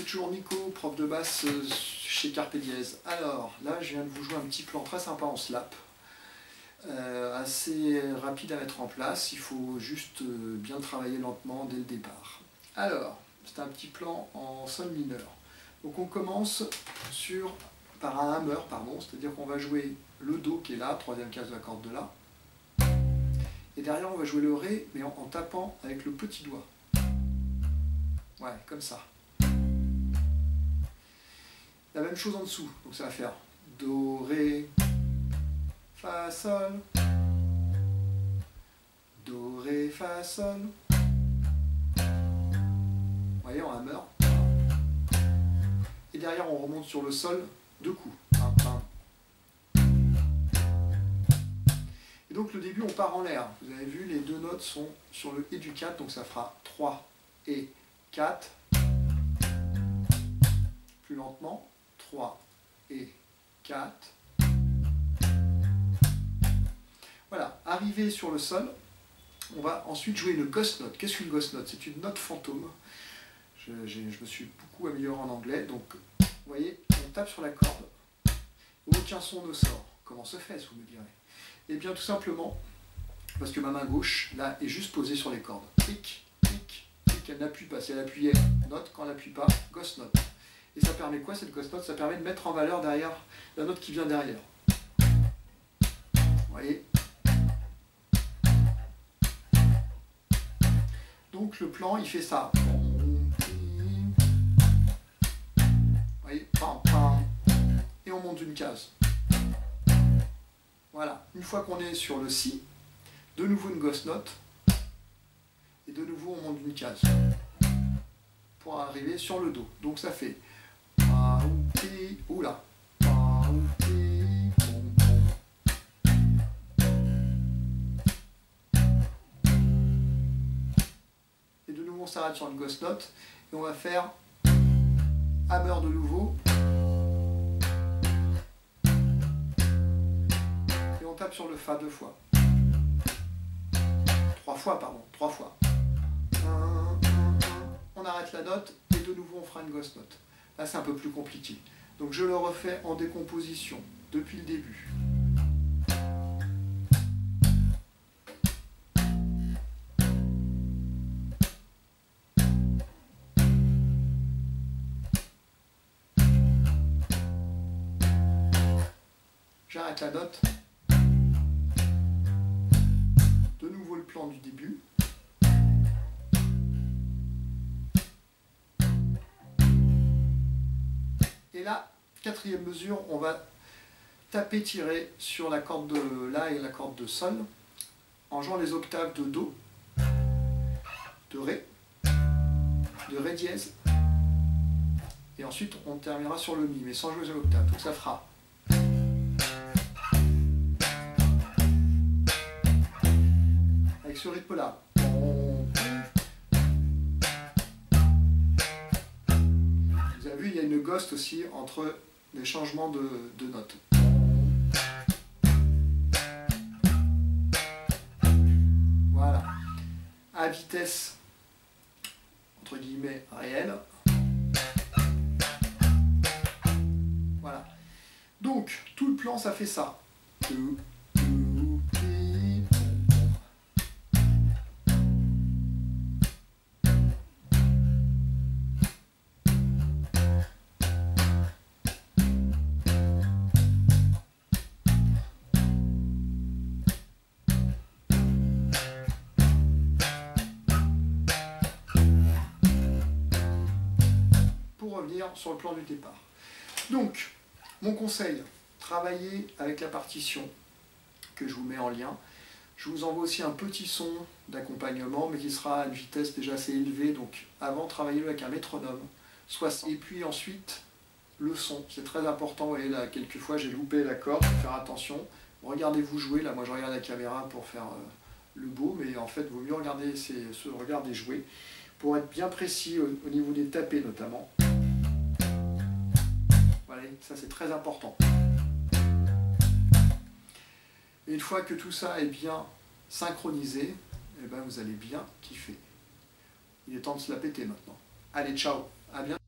c'est toujours Nico, prof de basse euh, chez Carpe Diez. Alors, là, je viens de vous jouer un petit plan très sympa en slap. Euh, assez rapide à mettre en place, il faut juste euh, bien travailler lentement dès le départ. Alors, c'est un petit plan en sol mineur. Donc on commence sur, par un hammer, pardon, c'est-à-dire qu'on va jouer le Do qui est là, troisième case de la corde de La. Et derrière on va jouer le Ré, mais en tapant avec le petit doigt. Ouais, comme ça. La même chose en dessous. Donc ça va faire Do, Ré, Fa, Sol. Do, Ré, Fa, Sol. Vous voyez, en hammer. Et derrière, on remonte sur le sol deux coups. Et donc le début, on part en l'air. Vous avez vu, les deux notes sont sur le et du 4, donc ça fera 3 et 4. Plus lentement. 3 et 4. Voilà, arrivé sur le sol, on va ensuite jouer une ghost note. Qu'est-ce qu'une ghost note? C'est une note fantôme. Je, me suis beaucoup amélioré en anglais, donc vous voyez, on tape sur la corde, aucun son ne sort. Comment se fait-ce, vous me direz? Eh bien, tout simplement, parce que ma main gauche, là, est juste posée sur les cordes. Clic, clic, clic, elle n'appuie pas. Si elle appuyait, note, quand elle n'appuie pas, ghost note. Et ça permet quoi cette ghost note Ça permet de mettre en valeur derrière la note qui vient derrière. Vous voyez? Donc le plan, il fait ça. Vous voyez? Et on monte une case. Voilà. Une fois qu'on est sur le Si, de nouveau une ghost note. Et de nouveau on monte une case. Pour arriver sur le Do. Donc ça fait oula. Et de nouveau on s'arrête sur une ghost note et on va faire hammer de nouveau. Et on tape sur le Fa deux fois. Trois fois, pardon, trois fois. On arrête la note et de nouveau on fera une ghost note. Là, c'est un peu plus compliqué. Donc je le refais en décomposition, depuis le début. J'arrête la note. De nouveau le plan du début. Et là, quatrième mesure, on va taper, tirer sur la corde de La et la corde de Sol en jouant les octaves de Do, de Ré, de Ré dièse. Et ensuite, on terminera sur le Mi, mais sans jouer les octaves. Donc ça fera avec ce rythme-là. Ghost aussi entre les changements de, notes. Voilà. À vitesse, entre guillemets, réelle. Voilà. Donc, tout le plan, ça fait ça. Sur le plan du départ. Donc, mon conseil, travaillez avec la partition que je vous mets en lien. Je vous envoie aussi un petit son d'accompagnement, mais qui sera à une vitesse déjà assez élevée. Donc, avant, travaillez-le avec un métronome. Et puis ensuite, le son. C'est très important. Vous voyez, là, quelquefois, j'ai loupé l'accord. Faut faire attention. Regardez-vous jouer. Là, moi, je regarde la caméra pour faire euh, le beau, mais en fait, il vaut mieux regarder, se regarder jouer pour être bien précis au niveau des tapés notamment ça c'est très important. Une fois que tout ça est bien synchronisé, eh ben vous allez bien kiffer. Il est temps de se la péter maintenant. Allez, ciao, à bientôt.